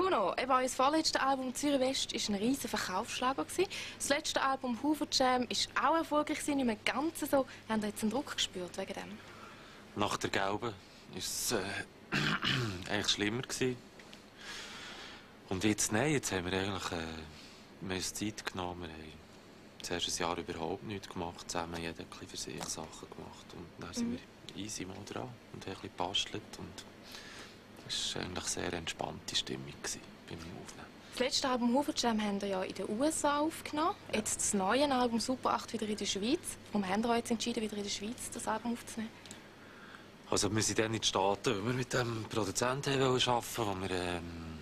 Kuno, eben euer vorletztes Album Zürich West war ein riesiger Verkaufsschlager. Das letzte Album Hoover Jam war auch erfolgreich, nicht mehr ganz so. Habt ihr jetzt einen Druck gespürt wegen dem? Nach der Gelben war es äh, eigentlich schlimmer. Gewesen. Und jetzt, nein, jetzt haben wir eigentlich äh, uns Zeit genommen. Wir haben zuerst ein Jahr überhaupt nichts gemacht, zusammen jeder für sich Sachen gemacht. Und dann sind mhm. wir easy mal dran und haben ein bisschen gebastelt. Und es war eigentlich eine sehr entspannte Stimmung beim Aufnehmen. Das letzte Album Hoover Jam haben wir ja in den USA aufgenommen. Ja. Jetzt das neue Album Super 8 wieder in der Schweiz. Warum haben wir jetzt entschieden, wieder in der Schweiz das Album aufzunehmen? Also wir sind dann in den Staaten, weil wir mit dem Produzenten arbeiten wollten, wir ähm,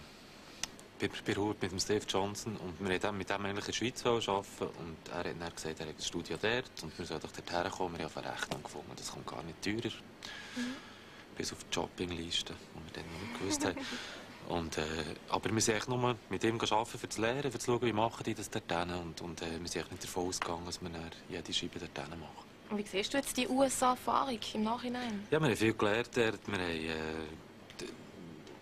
bei, bei Hurt mit dem Steve Johnson und wir wollten mit dem eigentlich in der Schweiz arbeiten und er hat dann gesagt, er hat ein Studio dort und wir sollen doch dort herkommen. Wir haben eine Rechnung gefunden, das kommt gar nicht teurer. Mhm. Bis auf die Shoppingliste, die wir dann noch nicht gewusst haben. Und, äh, aber wir sind nur mit ihm arbeiten, für zu lernen, für zu schauen, wie machen die das dort und, und äh, wir sind nicht davon ausgegangen, dass wir jede Scheibe dort machen. Und wie siehst du jetzt die USA-Erfahrung im Nachhinein? Ja, wir haben viel gelernt dort. Wir haben,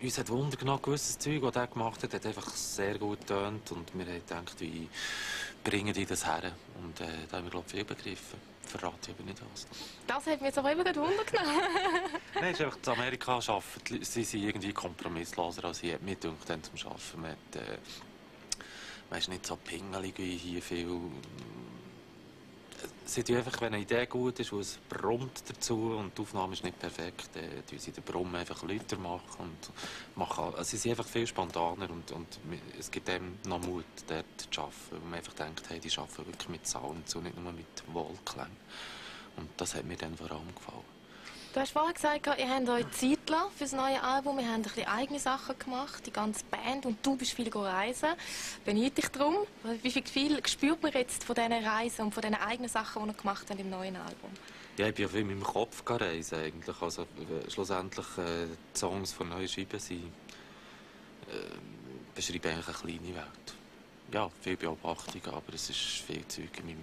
äh, uns hat Wunder genommen, gewisses Zeug, das er gemacht hat, hat einfach sehr gut getönt und wir haben gedacht, wie bringen die das her? Und äh, da haben wir, glaube ich, viel begriffen. Verrate ich aber nicht was. Das hat mir jetzt aber immer gut Wunder genommen. Nein, es ist einfach, das Amerika arbeiten, sie sind irgendwie kompromissloser als ich. Mir dünkt dann zum Arbeiten. Man hat, äh, man ist nicht so pingelig wie hier viel sie tun einfach, wenn eine Idee gut ist, wo es brummt dazu und die Aufnahme ist nicht perfekt, dann tun sie den Brummen einfach lauter machen und machen, also sie sind einfach viel spontaner und, und es gibt dem noch Mut, dort zu arbeiten, weil man einfach denkt, hey, die arbeiten wirklich mit Sounds und nicht nur mit Wohlklang. Und das hat mir dann vor allem gefallen. Du hast vorhin gesagt, ihr habt euch Zeit für das neue Album. Wir haben ein bisschen eigene Sachen gemacht, die ganze Band. Und du bist viel reisen. Beneide dich darum. Wie viel spürt man jetzt von diesen Reisen und von diesen eigenen Sachen, die ihr gemacht habt im neuen Album? Ja, ich bin ja viel mit meinem Kopf reisen eigentlich. Also, äh, schlussendlich, äh, die Songs von neuen Scheiben sind, äh, beschreiben eigentlich eine kleine Welt. Ja, viel Beobachtung, aber es ist viel Zeug in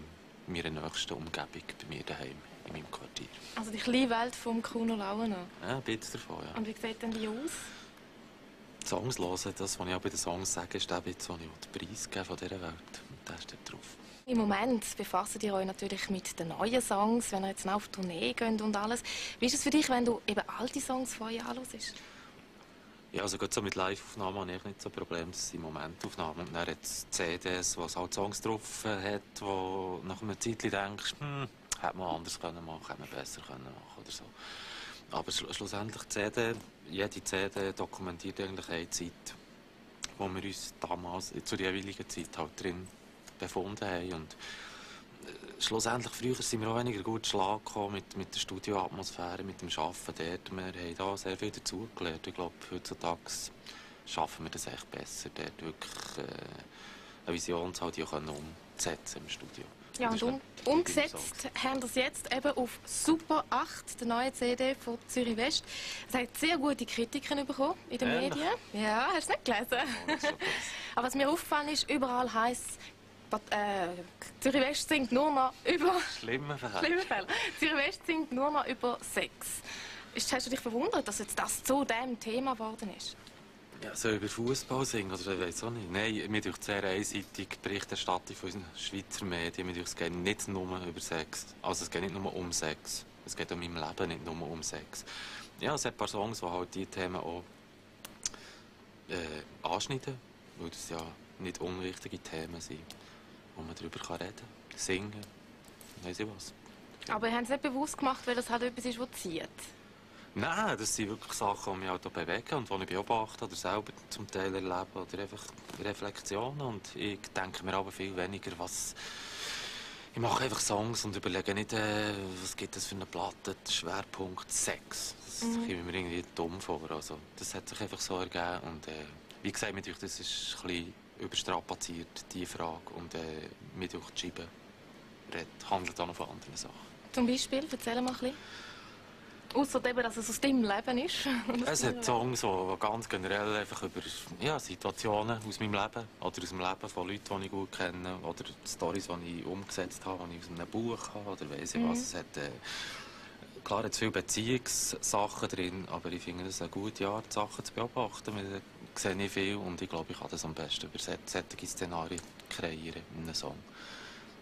meiner nächsten Umgebung, bei mir daheim in meinem Quartier. Also die kleine Welt vom Kuno Lauener? Ja, ein bisschen davon, ja. Und wie sieht denn die aus? Die Songs hören, das, was ich auch bei den Songs sage, ist der Bit, den ich den Preis gebe von dieser Welt. Und der ist dort drauf. Im Moment befasst ihr euch natürlich mit den neuen Songs, wenn ihr jetzt auf Tournee geht und alles. Wie ist es für dich, wenn du eben alte Songs von euch anhörst? Ja, also gerade so mit Live-Aufnahmen habe ich nicht so ein Problem. Das sind Momentaufnahmen. Und dann hat es CDs, wo es halt Songs drauf hat, wo nach einer Zeit denkst, hm, hätte man anders können machen, hätte man besser können machen oder so. Aber schlussendlich CD, jede CD dokumentiert eigentlich eine Zeit, wo wir uns damals zur jeweiligen Zeit halt drin befunden haben und äh, schlussendlich früher sind wir auch weniger gut Schlag gekommen mit, mit der Studioatmosphäre, mit dem Arbeiten dort. Wir haben da sehr viel dazugelernt. Ich glaube, heutzutage schaffen wir das echt besser, dort wirklich äh, eine Vision zu halt umsetzen im Studio. Ja, und um, umgesetzt haben wir es jetzt eben auf Super 8, der neue CD von Zürich West. Es hat sehr gute Kritiken bekommen in den Ehrlich? Medien. Ja, hast du nicht gelesen? Oh, Aber was mir aufgefallen ist, überall heisst äh, Zürich West singt nur noch über... Schlimme Fälle. Schlimme Fälle. Zürich West singt nur noch über Sex. Hast du dich verwundert, dass jetzt das zu dem Thema geworden ist? Ja, so über Fußball singen oder ich weiß auch nicht. Nein, mir durch sehr einseitig Berichterstattung von Schweizer Medien. Mir es geht nicht nur über Sex. Also es geht nicht nur um Sex. Es geht um mein Leben, nicht nur um Sex. Ja, es hat ein paar Songs, die halt diese Themen auch äh, anschneiden, weil das ja nicht unwichtige Themen sind, wo man darüber reden kann, singen, weiss ich was. Aber habt es nicht bewusst gemacht, weil das halt etwas ist, das zieht? Nein, das sind wirklich Sachen, die mich halt auch bewegen und die ich beobachte oder selber zum Teil erlebe oder einfach Reflexionen. Und ich denke mir aber viel weniger, was... Ich mache einfach Songs und überlege nicht, äh, was gibt es für eine Platte, Schwerpunkt Sex. Das mhm. kommt mir irgendwie dumm vor. Also, das hat sich einfach so ergeben und äh, wie gesagt, mir das ist ein bisschen überstrapaziert, diese Frage. Und äh, mir durch die Scheibe handelt auch noch von anderen Sachen. Zum Beispiel, erzähl mal ein bisschen. Außer eben, dass es aus deinem Leben ist. es hat Songs, die ganz generell einfach über ja, Situationen aus meinem Leben oder aus dem Leben von Leuten, die ich gut kenne oder Storys, die ich umgesetzt habe, die ich aus einem Buch habe oder weiss ich mhm. was. Es hat, äh, klar hat es viele Beziehungssachen drin, aber ich finde es eine gute Art, Sachen zu beobachten. Man sehe ich viel und ich glaube, ich kann das am besten über solche Szenarien kreieren in einem Song.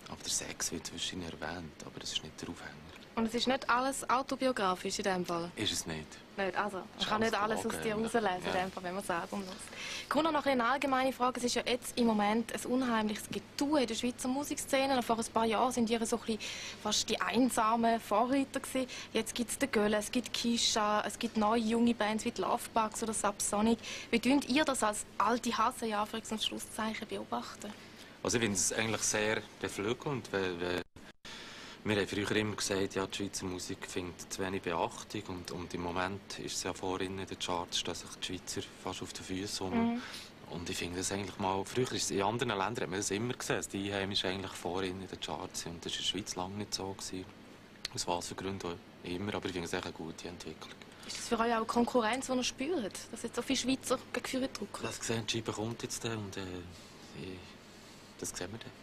Aber der Sex wird zwischen erwähnt, aber das ist nicht der Aufhänger. Und es ist nicht alles autobiografisch in dem Fall? Ist es nicht. Nicht, also, man kann nicht alles aus dir herauslesen, ja. in Fall, wenn man es Album los. Kommt noch eine allgemeine Frage. Es ist ja jetzt im Moment ein unheimliches Getue in der Schweizer Musikszene. Vor ein paar Jahren sind ihr so ein fast die einsamen Vorreiter gewesen. Jetzt gibt es den Gölle, es gibt Kisha, es gibt neue junge Bands wie die Lovebugs oder Subsonic. Wie dünnt ihr das als alte Hase, ja, und Schlusszeichen beobachten? Also ich finde es eigentlich sehr beflügelnd, weil wir haben früher immer gesagt, ja, die Schweizer Musik findet zu wenig Beachtung und, und im Moment ist es ja vorhin in den Charts, dass sich die Schweizer fast auf den Füßen. Mhm. Und ich finde das eigentlich mal, früher ist es in anderen Ländern hat man das immer gesehen, dass die Einheimischen eigentlich vorhin in den Charts sind und das war in der Schweiz lange nicht so. Gewesen. Aus was für Gründen immer, aber ich finde es eine gute Entwicklung. Ist das für euch auch Konkurrenz, die ihr spürt, dass jetzt so viele Schweizer gegen Führer drücken? Das gesehen, die Scheibe kommt jetzt dann und äh, das sehen wir dann.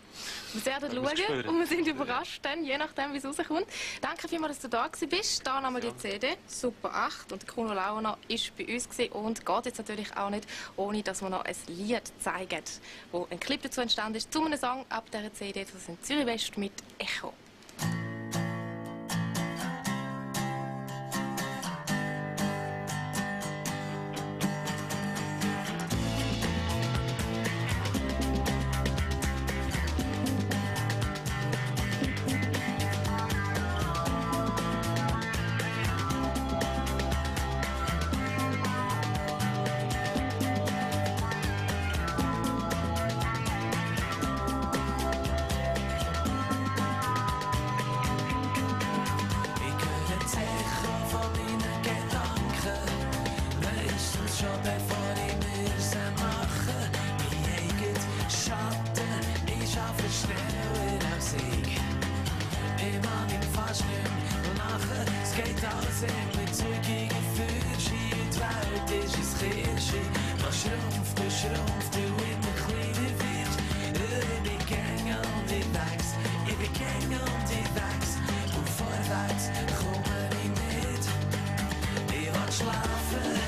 Wir werden schauen und wir sind überrascht, dann, je nachdem, wie es rauskommt. Danke vielmals, dass du da bist. Hier nochmal die CD, Super 8. Und Kuno Launer war bei uns und geht jetzt natürlich auch nicht, ohne dass wir noch ein Lied zeigen, wo ein Clip dazu entstanden ist, zu einem Song ab dieser CD. Das sind Zürich West mit Echo. eindelijk gegen Fuji. Het woud is je schildje. Maar schroomste, du with the clean bitch. Ik ben gang on the nights. Ik ben gang on the nights. Hoe voorwaarts, kom maar niet met. Die schlafen.